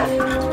Yes!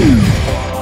Ooh.